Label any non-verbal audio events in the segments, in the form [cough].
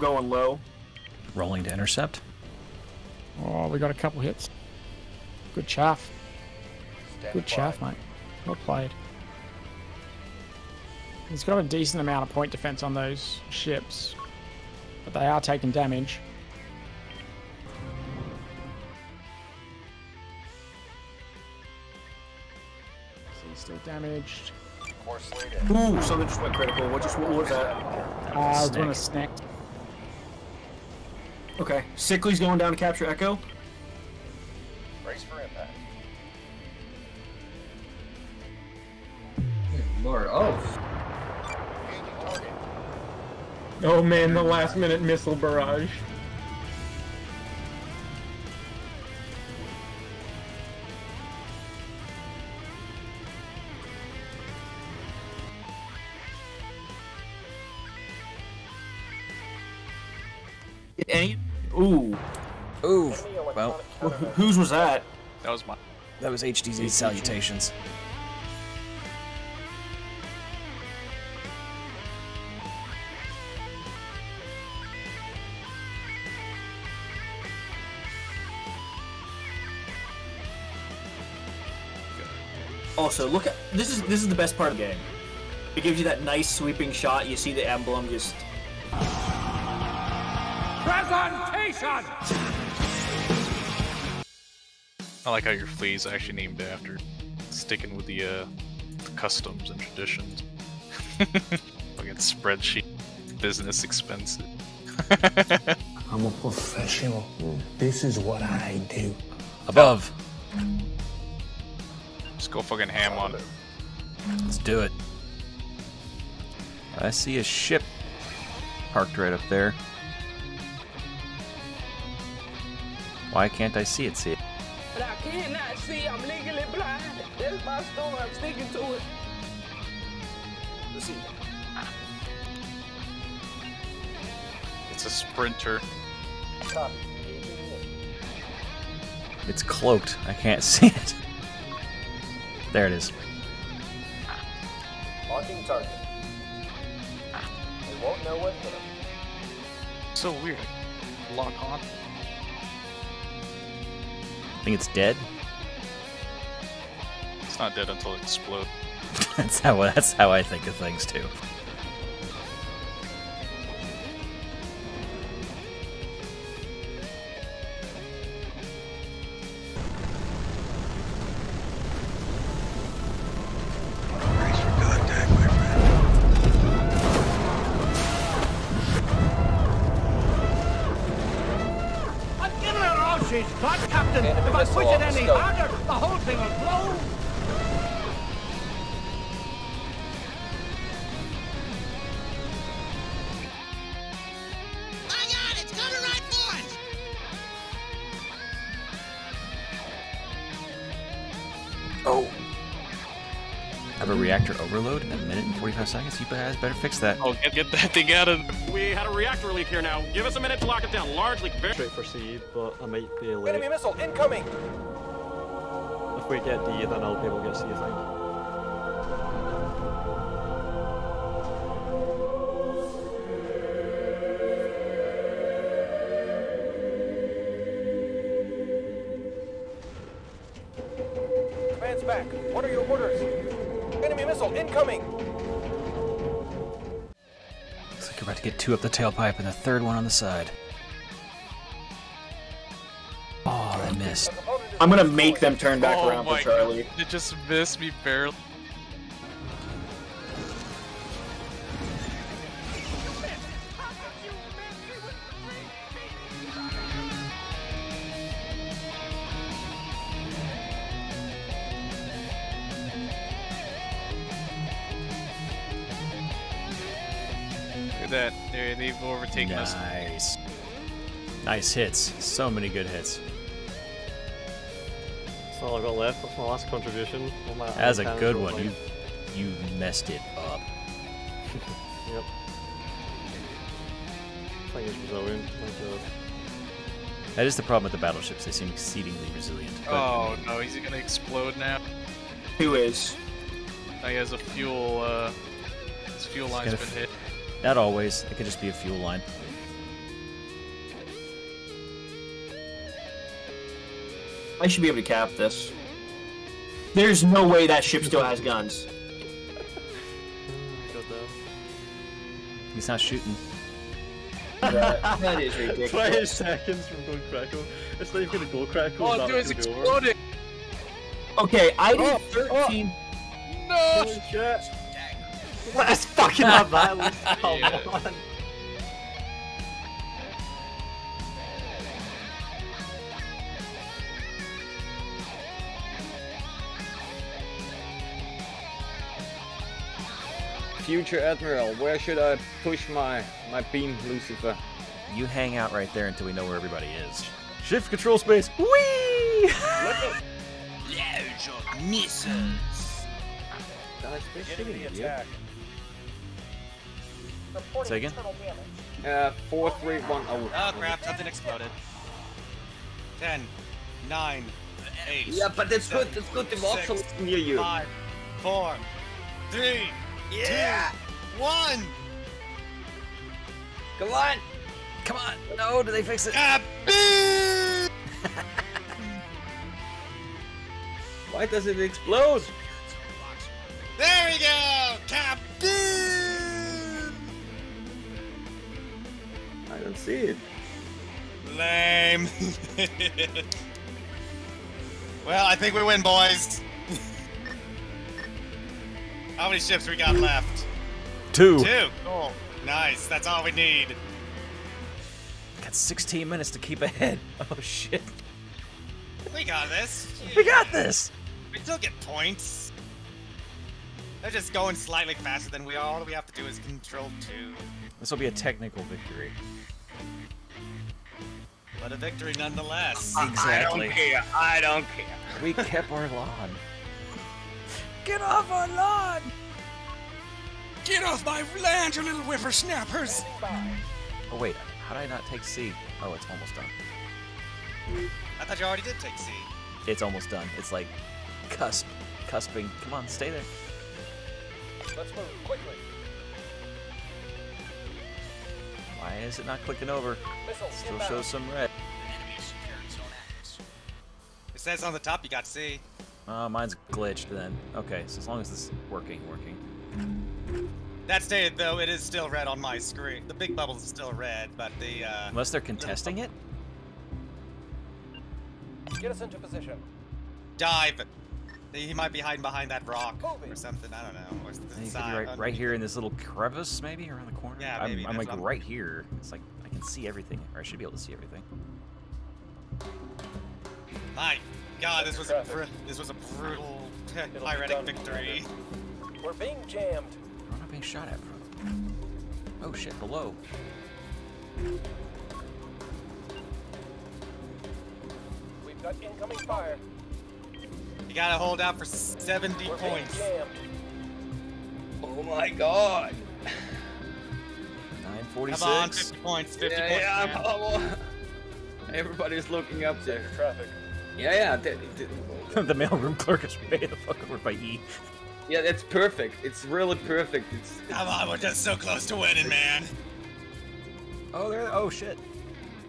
going low. Rolling to intercept. Oh, we got a couple hits. Good chaff. Good chaff, mate. Well played. He's got a decent amount of point defense on those ships, but they are taking damage. So he's still damaged. Ooh, something just went critical. What just what was that? Uh, I was doing a snack. Okay, Sickly's going down to capture Echo. Brace for impact. Lord, oh. Oh man, the last minute missile barrage. Any? Ooh, Ooh. Well, wh- [laughs] whose was that? That was my. that was HDZ salutations. Also, look at this is this is the best part of the game. It gives you that nice sweeping shot. You see the emblem just. I like how your fleet is actually named after sticking with the, uh, the customs and traditions. [laughs] Fucking spreadsheet, business expenses. [laughs] I'm a professional. This is what I do. Above. Just go fucking ham on it. Let's do it. I see a ship parked right up there. Why can't I see it? See it? But I cannot see. I'm legally blind. That's my story. I'm sticking to it. Listen, It's a sprinter. Copy. Engaging in. It's cloaked. I can't [laughs] see it. There it is. Marking target. They won't know what hit them. So weird. Lock on. I think it's dead. It's not dead until it explodes. [laughs] that's how that's how I think of things too. If I push it any harder, the whole thing will blow. Reactor overload in a minute and 45 seconds? You guys better fix that. Oh, get, get that thing out of. We had a reactor leak here now. Give us a minute to lock it down. Largely... Very Straight for C, but I might be late. Enemy missile incoming! If we get D, then I'll be able to get C, I think. Command's back. What are your orders? Enemy missile incoming! Looks like you're about to get two up the tailpipe and the third one on the side. Oh, I missed. I'm gonna make them turn back oh around for oh Charlie. God. It just missed me barely. At that. They- They've overtaken us. Nice. Nice hits. So many good hits. That's all I've got left. That's my last contribution. All my That's a good one. are You you messed it up. like- [laughs] Yep. Thing is resilient. Like, uh, That is the problem with the battleships. They seem exceedingly resilient. But Oh no, he's gonna explode now. Who is? Now he has a fuel. Uh, his fuel line's been hit. Not always. It could just be a fuel line. I should be able to cap this. There's no way that ship still has guns. He's not shooting. that is [laughs] ridiculous. 20 seconds from going crackle. It's not even gonna go crackle. Oh, dude, it's gonna over. exploding! Okay, I did Oh, 13. No! Holy shit. Let's fucking have that. Let's- [laughs] Come Yeah. on. Future Admiral, where should I push my my beam, Lucifer? You hang out right there until we know where everybody is. Shift control space. Whee! Guys, quit Beginning shooting the at you. Say again? internal damage. Uh, four, three, one, oh. Oh crap, something exploded. 10, 9, 8. Yeah, but that's good. seven, That's good. The six, voxel is near you. 5, 4, 3, Yeah. 2, 1. Come on. Come on. No, do they fix it? Kaboom! [laughs] Why does it explode? There we go! Kaboom! I don't see it. Lame. well, I think we win, boys. How many ships we got left? Two. Two. Cool. Nice. That's all we need. Got 16 minutes to keep ahead. [laughs] Oh shit. We got this. We got this. We still get points. They're just going slightly faster than we are. All we have to do is control two. This will be a technical victory. But a victory nonetheless. Exactly. I don't care. I don't care. We kept our lawn. [laughs] Get off our lawn! Get off my land, you little whippersnappers! Oh wait, how did I not take C? Oh, it's almost done. I thought you already did take C. It's almost done. It's like cusp, cusping. Come on, stay there. Let's move quickly. Why is it not clicking over? Missiles Still inbound. shows some red. It says on the top you got C. Uh, mine's glitched then. Okay, so as long as this is working, working. That stated though, it is still red on my screen. The big bubble is still red, but the uh, Unless they're contesting it? Get us into position. dive. He might be hiding behind that rock or something. I don't know. Or I the think could be right, oh, right here in this little crevice, maybe around the corner. Yeah, I'm, I'm like what I'm- right here. It's like I can see everything, or I should be able to see everything. My God, this was a br- this was a brutal be piratic victory. We're being jammed. We're not being shot at, bro. Oh shit, below. We've got incoming fire. You gotta hold out for 70 We're points. Oh my god. 946. Come on, 50 points, 50 Yeah, points. yeah, man. Everybody's looking up there. Traffic. Yeah, yeah. that- that- [laughs] the mailroom clerk is way the fuck over by E. yeah, that's perfect. It's really perfect. It's, Come on, we're just so close to winning, man. Oh, there. Oh shit.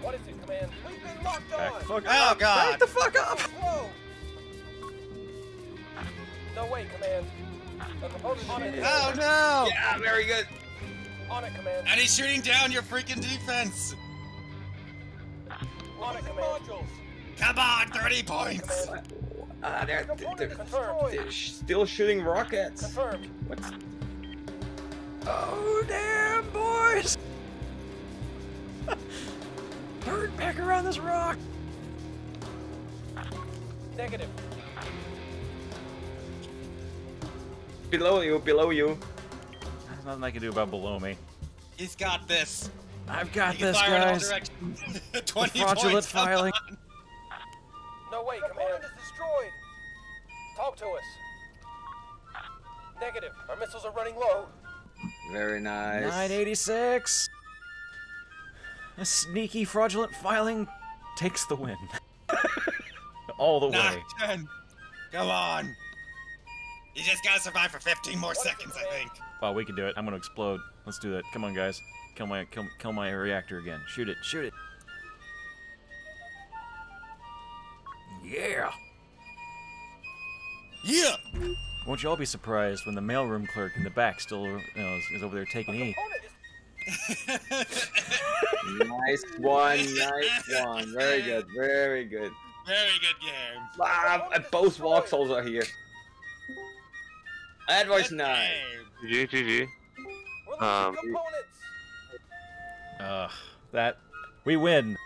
What is it, Command? We've been locked Back on. the fuck Oh up. God. Back the fuck up. Whoa. No way, Command. The component on it. Oh no! yeah, very good. On it, Command. And he's shooting down your freaking defense. On it, Command. Come on, 30 points. Ah, they're, they're, they're, they're still shooting rockets. Confirmed. What? Oh damn, boys! [laughs] Turn back around this rock. Negative. Below you, below you. There's nothing I can do about below me. He's got this. I've got He can this, fire in all guys. directions. [laughs] 20 fraudulent points. come filing. on. No way, Command. is destroyed. Talk to us. Negative. Our missiles are running low. Very nice. 986. A sneaky fraudulent filing takes the win. [laughs] All the Nah, way. 10. Come on. You just gotta survive for 15 more seconds, I think. Wow, we can do it. I'm gonna explode. Let's do that. Come on, guys. Kill my kill, kill my reactor again. Shoot it. Shoot it. Yeah. Yeah. Won't you all be surprised when the mailroom clerk in the back still you know, is, is over there taking E? [laughs] Nice one, nice one. Very good, very good. Very good game. Ah, and both Vauxhalls are here. That was Good nice. game. We're GG, GG. Um, components. Ugh. That we win.